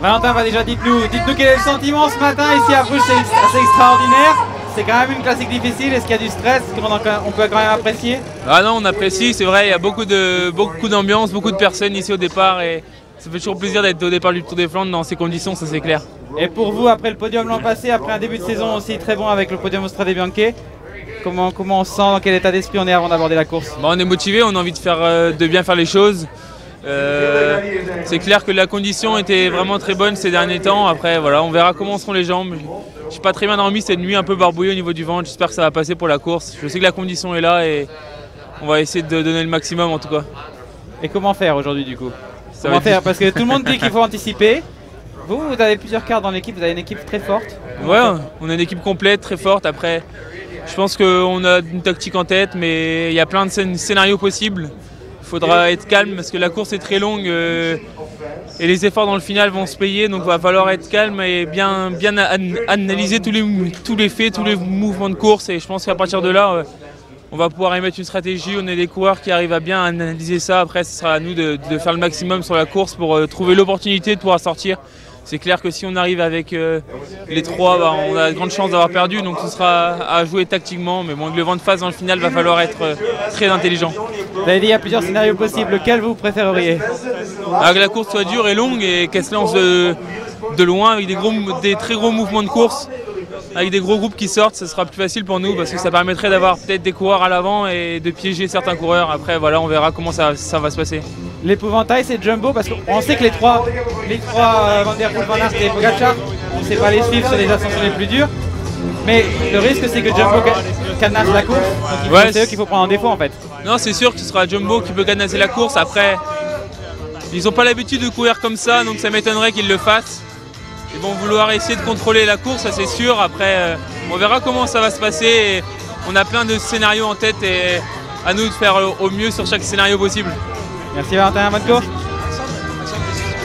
Valentin, bah déjà dites-nous dites quel est le sentiment ce matin ici à Bruges, c'est assez extraordinaire. C'est quand même une classique difficile, est-ce qu'il y a du stress? Qu'on peut quand même apprécier? Ah non, on apprécie, c'est vrai, il y a beaucoup de beaucoup d'ambiance, beaucoup de personnes ici au départ et ça fait toujours plaisir d'être au départ du Tour des Flandres dans ces conditions, ça c'est clair. Et pour vous, après le podium l'an passé, après un début de saison aussi très bon avec le podium au Strade Bianche, comment, comment on se sent, dans quel état d'esprit on est avant d'aborder la course? Bah, On est motivé, on a envie de, faire, euh, de bien faire les choses. Euh, c'est clair que la condition était vraiment très bonne ces derniers temps. Après, voilà, on verra comment seront les jambes. Je suis pas très bien dormi cette nuit, un peu barbouillé au niveau du ventre. J'espère que ça va passer pour la course. Je sais que la condition est là et on va essayer de donner le maximum en tout cas. Et comment faire aujourd'hui du coup Comment faire Parce que tout le monde dit qu'il faut anticiper. Vous, vous avez plusieurs cartes dans l'équipe, vous avez une équipe très forte. ouais, on a une équipe complète, très forte. Après, je pense qu'on a une tactique en tête, mais il y a plein de scénarios possibles. Il faudra être calme parce que la course est très longue euh, et les efforts dans le final vont se payer. Donc il va falloir être calme et bien, bien analyser tous les, tous les faits, tous les mouvements de course. Et je pense qu'à partir de là, euh, on va pouvoir émettre une stratégie. On est des coureurs qui arrivent à bien analyser ça. Après, ce sera à nous de, faire le maximum sur la course pour euh, trouver l'opportunité de pouvoir sortir. C'est clair que si on arrive avec euh, les trois, bah, on a de grandes chances d'avoir perdu. Donc ce sera à jouer tactiquement. Mais bon, avec le vent de face dans le final, va falloir être euh, très intelligent. Vous avez dit qu'il y a plusieurs scénarios possibles. Lequel vous préféreriez ah, Que la course soit dure et longue et qu'elle se lance de, loin avec des, gros, des très gros mouvements de course avec des gros groupes qui sortent, ce sera plus facile pour nous parce que ça permettrait d'avoir peut-être des coureurs à l'avant et de piéger certains coureurs. Après, voilà, on verra comment ça, ça va se passer. L'épouvantail, c'est Jumbo parce qu'on sait que les trois, les trois euh, Van Der Poel, Van Aert et Pogacar, on ne sait pas les suivre sur les ascensions les plus dures. Mais le risque, c'est que Jumbo canasse la course. c'est eux qu'il faut prendre en défaut en fait. Non, c'est sûr que ce sera Jumbo qui peut canasser la course. Après, ils n'ont pas l'habitude de courir comme ça, donc ça m'étonnerait qu'ils le fassent. Ils vont vouloir essayer de contrôler la course, ça c'est sûr. Après, euh, on verra comment ça va se passer. on a plein de scénarios en tête et à nous de faire au mieux sur chaque scénario possible. Merci Valentin, bonne course.